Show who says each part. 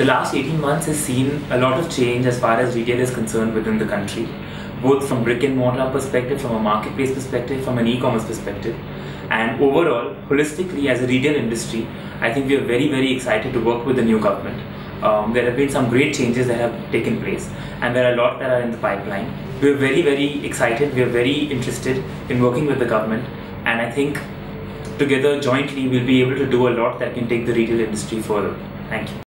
Speaker 1: the last 18 months has seen a lot of change as far as retail is concerned within the country, both from brick and mortar perspective, from a marketplace perspective, from an e-commerce perspective. And overall, holistically as a retail industry, I think we are very, very excited to work with the new government. Um, there have been some great changes that have taken place and there are a lot that are in the pipeline. We are very, very excited, we are very interested in working with the government and I think together jointly we'll be able to do a lot that can take the retail industry further. Thank you.